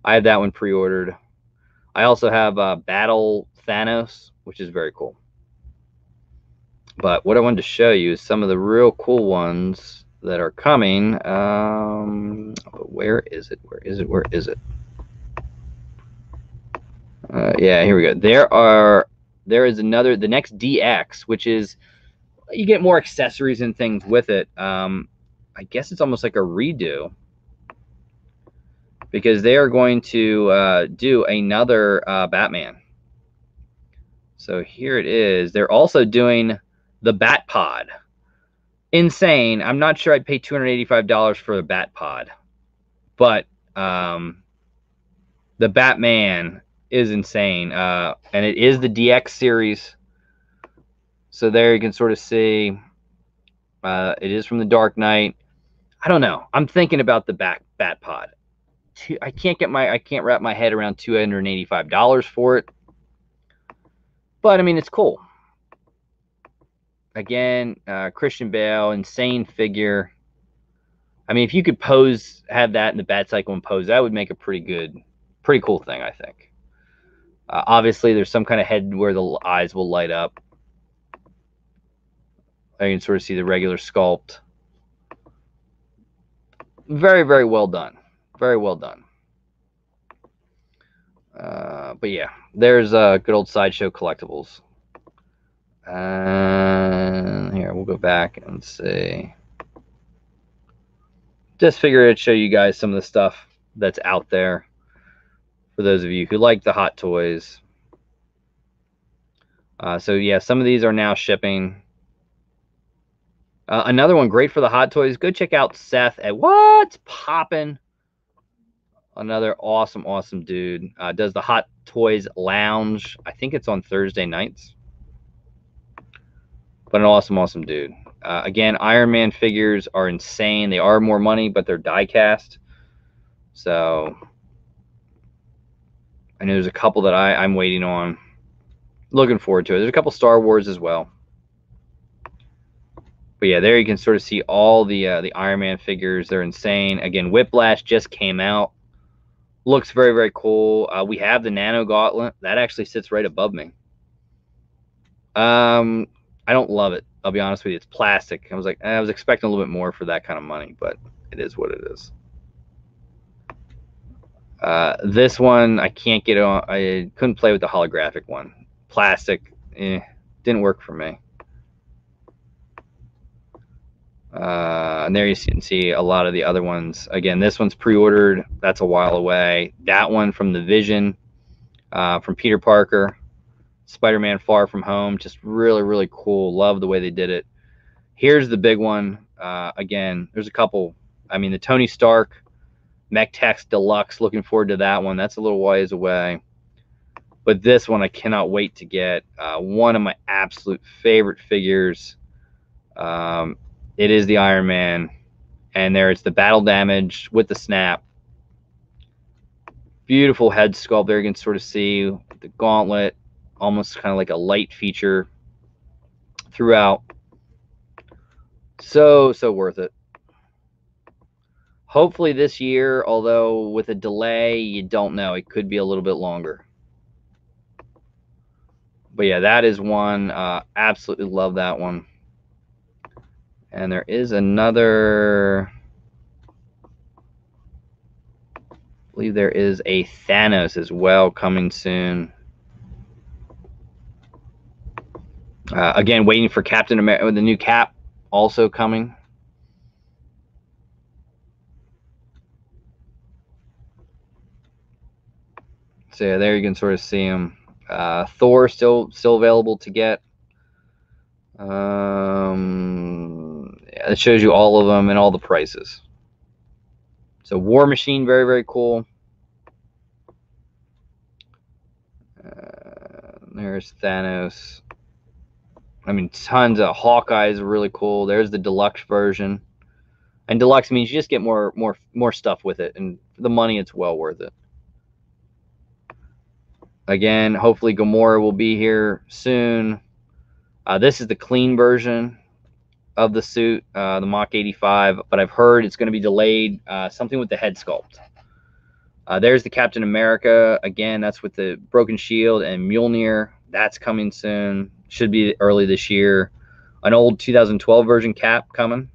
[SPEAKER 1] I have that one pre-ordered. I also have uh, Battle Thanos, which is very cool. But what I wanted to show you is some of the real cool ones that are coming. Um, where is it? Where is it? Where is it? Uh, yeah, here we go. There are there is another the next DX, which is you get more accessories and things with it. Um, I guess it's almost like a redo because they are going to uh, do another uh, Batman. So here it is. They're also doing the Bat Pod. Insane. I'm not sure I'd pay $285 for the Bat Pod, but um, the Batman is insane. Uh, and it is the DX series. So there you can sort of see uh, it is from the Dark Knight. I don't know. I'm thinking about the back Bat Pod. I can't get my I can't wrap my head around two hundred and eighty five dollars for it. But I mean, it's cool. Again, uh, Christian Bale, insane figure. I mean, if you could pose, have that in the Bat Cycle and pose, that would make a pretty good, pretty cool thing, I think. Uh, obviously, there's some kind of head where the eyes will light up. I can sort of see the regular sculpt. Very, very well done. Very well done. Uh, but yeah, there's uh, good old sideshow collectibles. And here, we'll go back and see. Just figure I'd show you guys some of the stuff that's out there for those of you who like the hot toys. Uh, so yeah, some of these are now shipping. Uh, another one great for the hot toys. Go check out Seth at What's Poppin'. Another awesome, awesome dude. Uh, does the Hot Toys Lounge. I think it's on Thursday nights. But an awesome, awesome dude. Uh, again, Iron Man figures are insane. They are more money, but they're die cast. So I know there's a couple that I, I'm waiting on. Looking forward to it. There's a couple Star Wars as well. But yeah, there you can sort of see all the uh, the Iron Man figures. They're insane. Again, Whiplash just came out. Looks very, very cool. Uh, we have the Nano Gauntlet. That actually sits right above me. Um, I don't love it. I'll be honest with you. It's plastic. I was like, I was expecting a little bit more for that kind of money, but it is what it is. Uh, this one I can't get on. I couldn't play with the holographic one. Plastic, eh, didn't work for me. Uh, and there you can see a lot of the other ones. Again, this one's pre-ordered. That's a while away. That one from the Vision, uh, from Peter Parker, Spider-Man Far From Home. Just really, really cool. Love the way they did it. Here's the big one. Uh, again, there's a couple. I mean, the Tony Stark Mech Test Deluxe. Looking forward to that one. That's a little ways away. But this one I cannot wait to get. Uh, one of my absolute favorite figures. Um, it is the Iron Man. And there it's the battle damage with the snap. Beautiful head sculpt there. You can sort of see the gauntlet. Almost kind of like a light feature throughout. So, so worth it hopefully this year, although with a delay, you don't know. It could be a little bit longer. But yeah, that is one. Uh, absolutely love that one. And there is another. I believe there is a Thanos as well coming soon. Uh, again, waiting for Captain America, with the new Cap also coming. So yeah, there you can sort of see them. Uh, Thor still still available to get. Um, yeah, it shows you all of them and all the prices. So War Machine, very, very cool. Uh, there's Thanos. I mean, tons of Hawkeye is really cool. There's the deluxe version, and deluxe means you just get more, more, more stuff with it, and the money, it's well worth it. Again, hopefully Gamora will be here soon. Uh, this is the clean version of the suit, uh, the Mach 85, but I've heard it's going to be delayed. Uh, something with the head sculpt. Uh, there's the Captain America. Again, that's with the broken shield and Mjolnir. That's coming soon. Should be early this year. An old 2012 version cap coming.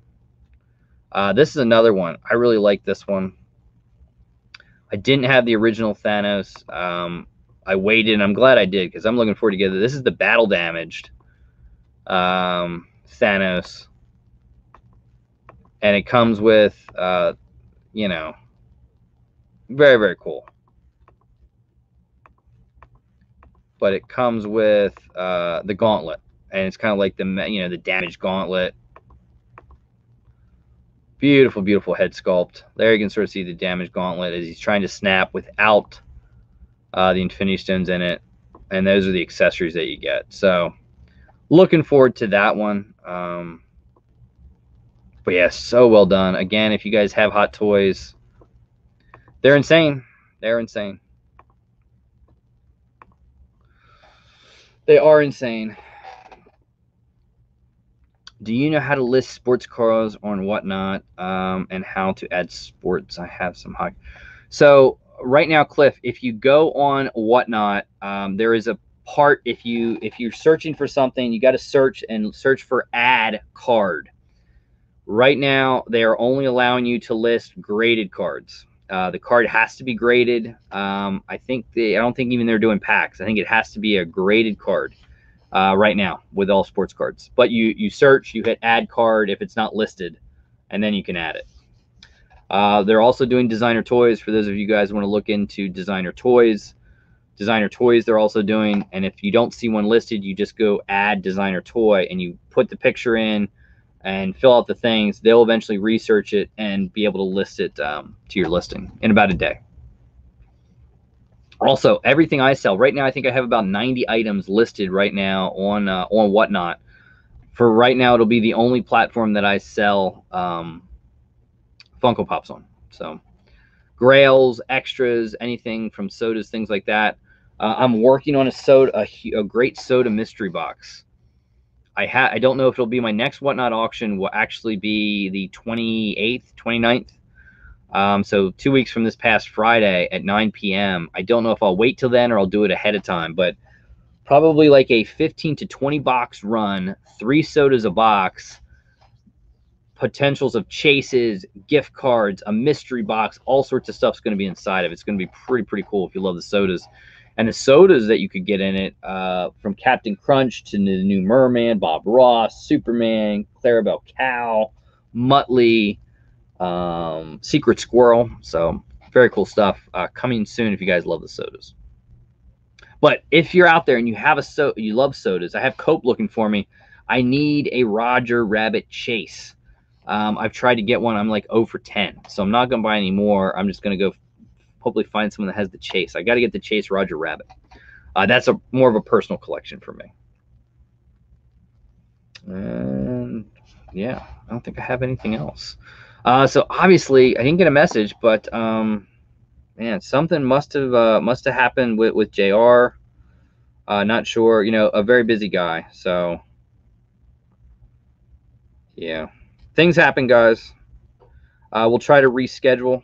[SPEAKER 1] Uh, this is another one. I really like this one. I didn't have the original Thanos. Um, I waited, and I'm glad I did because I'm looking forward to get This is the battle damaged um, Thanos, and it comes with, uh, you know, very very cool. But it comes with uh, the gauntlet, and it's kind of like the you know the damaged gauntlet. Beautiful, beautiful head sculpt. There you can sort of see the damaged gauntlet as he's trying to snap without uh, the Infinity Stones in it, and those are the accessories that you get. So looking forward to that one. Um, but yeah, so well done. Again, if you guys have hot toys, they're insane. They're insane. They are insane. Do you know how to list sports cars on whatnot um, and how to add sports? I have some hot. So right now, Cliff, if you go on whatnot, um, there is a part if you if you're searching for something you got to search and search for add card right now they are only allowing you to list graded cards uh, the card has to be graded. Um, i think they i don't think even they're doing packs. I think it has to be a graded card uh, right now with all sports cards. But you you search you hit add card if it's not listed and then you can add it. Uh, they're also doing designer toys. For those of you guys want to look into designer toys designer toys they're also doing. And if you don't see one listed, you just go add designer toy and you put the picture in and fill out the things. They'll eventually research it and be able to list it um, to your listing in about a day. Also, everything I sell right now, I think I have about 90 items listed right now on uh, on Whatnot. For right now, it'll be the only platform that I sell um, Funko Pops on. So, grails, extras, anything from sodas, things like that. Uh, I'm working on a soda, a, a great soda mystery box. I ha- I don't know if it'll be my next whatnot auction. Will actually be the 28th, 29th. Um, so two weeks from this past Friday at 9 p.m. I don't know if I'll wait till then or I'll do it ahead of time, but probably like a 15 to 20 box run, three sodas a box, potentials of chases, gift cards, a mystery box, all sorts of stuff's going to be inside of it. It's going to be pretty pretty cool if you love the sodas and the sodas that you could get in it, uh, from Captain Crunch to the new Merman, Bob Ross, Superman, Clarabelle Cow, Muttley, um, Secret Squirrel. So very cool stuff uh, coming soon if you guys love the sodas. But if you're out there and you have a so you love sodas, I have Cope looking for me. I need a Roger Rabbit Chase. Um, I've tried to get one. I'm like 0 for 10. So I'm not going to buy any more. I'm just going to go hopefully find someone that has the chase. I got to get the chase Roger Rabbit. Uh, that's a more of a personal collection for me. And yeah, I don't think I have anything else. Uh, so obviously I didn't get a message, but um, man, something must have uh, must have happened with with Jr. Uh, not sure. You know, a very busy guy. So yeah, things happen, guys. Uh, we'll try to reschedule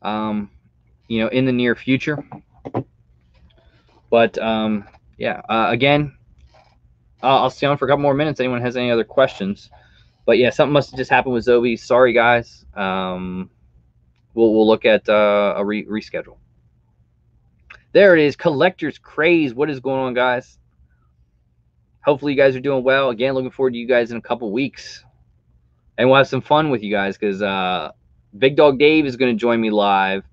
[SPEAKER 1] um, you know, in the near future. But um, yeah, uh, again, I'll, I'll stay on for a couple more minutes. Anyone has any other questions? But yeah, something must have just happened with Zobi. Sorry, guys. Um, we'll we'll look at uh, a re- reschedule. There it is, collector's craze. What is going on, guys? Hopefully, you guys are doing well. Again, looking forward to you guys in a couple weeks, and we'll have some fun with you guys because uh, Big Dog Dave is going to join me live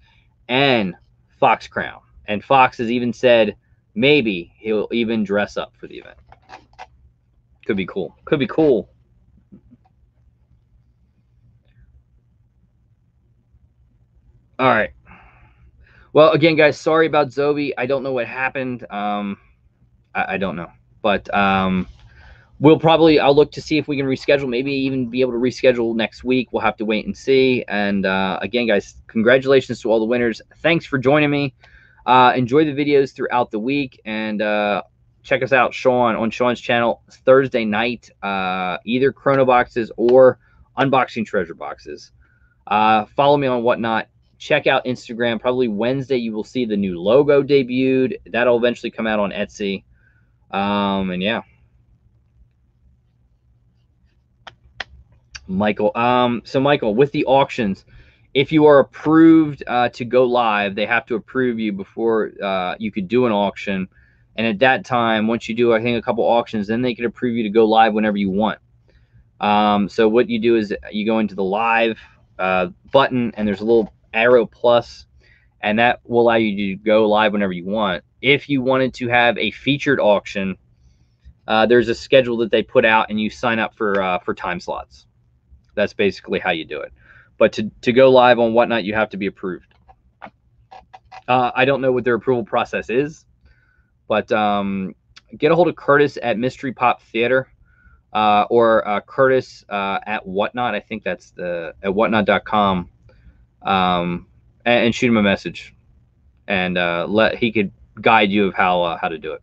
[SPEAKER 1] and Fox Crown. And Fox has even said maybe he'll even dress up for the event. Could be cool. Could be cool. All right. Well, again, guys, sorry about Zobi. I don't know what happened. Um, I, I don't know, but um, we'll probably I'll look to see if we can reschedule. Maybe even be able to reschedule next week. We'll have to wait and see. And uh, again, guys, congratulations to all the winners. Thanks for joining me. Uh, enjoy the videos throughout the week and uh, check us out, Sean, on Sean's channel Thursday night, uh, either Chrono boxes or unboxing treasure boxes. Uh, follow me on whatnot. Check out Instagram. Probably Wednesday, you will see the new logo debuted. That'll eventually come out on Etsy. Um, and yeah. Michael. Um, so Michael, with the auctions, if you are approved uh, to go live, they have to approve you before uh, you could do an auction. And at that time, once you do, I think, a couple auctions, then they can approve you to go live whenever you want. Um, so what you do is you go into the live uh, button, and there's a little arrow plus, and that will allow you to go live whenever you want. If you wanted to have a featured auction, uh, there's a schedule that they put out, and you sign up for uh, for time slots. That's basically how you do it. But to, to go live on whatnot, you have to be approved. Uh, I don't know what their approval process is, but um, get a hold of Curtis at Mystery Pop Theater uh, or uh, Curtis uh, at Whatnot. I think that's the at whatnot.com um, and, and shoot him a message and uh, let he could guide you of how uh, how to do it.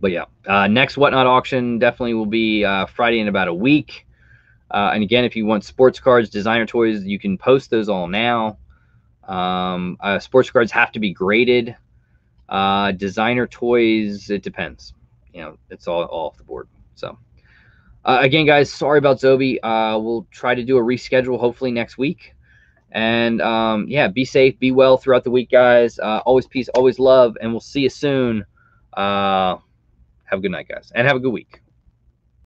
[SPEAKER 1] But yeah, uh, next whatnot auction definitely will be uh, Friday in about a week. Uh, and again, if you want sports cards, designer toys, you can post those all now. Um, uh, sports cards have to be graded. Uh, designer toys, it depends. You know, it's all, all off the board. So, uh, again, guys, sorry about Zobi. Uh, we'll try to do a reschedule hopefully next week. And um, yeah, be safe, be well throughout the week, guys. Uh, always peace, always love, and we'll see you soon. Have a good night, guys, and have a good week.